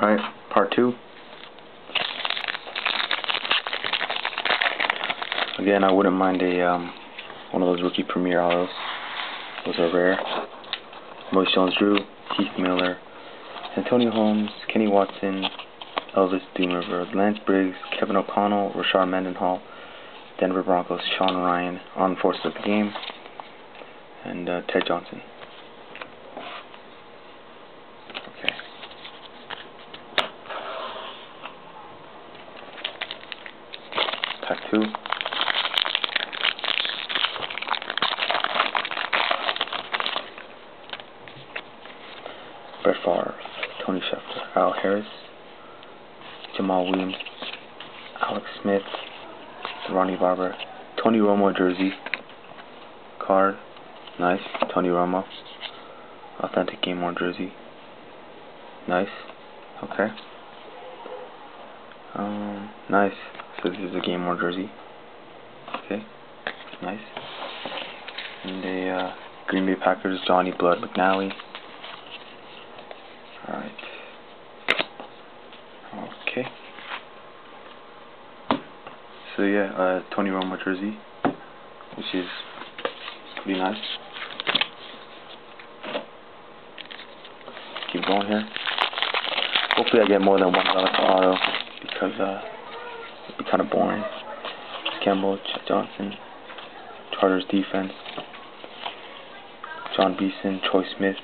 Alright, part two. Again, I wouldn't mind a um, one of those rookie premier autos. Those are rare. Maurice Jones-Drew, Keith Miller, Antonio Holmes, Kenny Watson, Elvis Dumervil, Lance Briggs, Kevin O'Connell, Rashard Mendenhall, Denver Broncos, Sean Ryan, on force of the game, and uh, Ted Johnson. 2. Brett Favre, Tony Scheffler, Al Harris, Jamal Williams, Alex Smith, Ronde Barber, Tony Romo jersey, card, nice, Tony Romo, authentic game worn jersey, nice, okay, um, nice. So this is a game worn jersey. Okay, nice. And a uh, Green Bay Packers Johnny Blood McNally. Alright. Okay. So yeah, uh, Tony Romo jersey, which is pretty nice. Keep going here. Hopefully I get more than one relic auto because uh be kind of boring. Campbell, Chet Johnson, Chargers defense, Jon Beason, Troy Smith,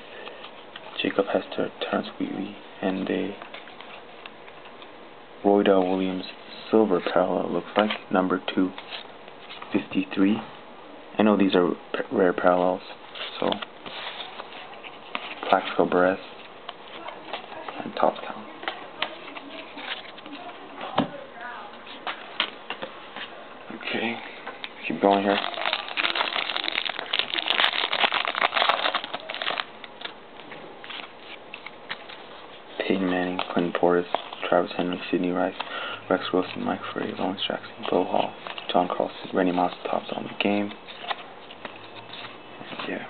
Jacob Hester, Terrence Wheatley, and a Roydell Williams silver parallel, looks like, number 253. I know these are rare parallels, so Plaxico Burress and Top Okay, keep going here. Peyton Manning, Clinton Portis, Travis Henry, Sidney Rice, Rex Wilson, Mike Furrey, Lawrence Jackson, Bo Hall, John Carlson, Randy Moss tops on the game. Yeah.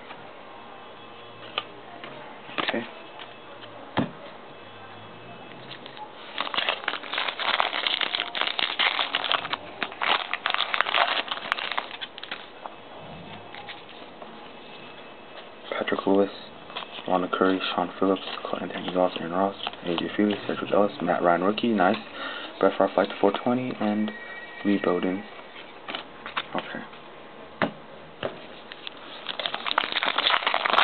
Patrick Lewis, Ronald Curry, Sean Phillips, Anthony Ross, Aaron Ross, AJ Feeley, Cedric Ellis, Matt Ryan rookie, nice. Brett Favre flight to 420, and Lee Bowden. Okay.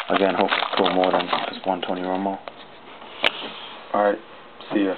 Again, hope to pull more than just one Tony Romo. Alright, see ya.